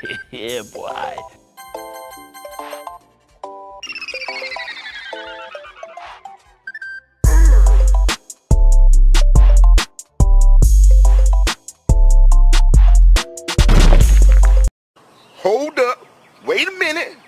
yeah, boy. Hold up. Wait a minute.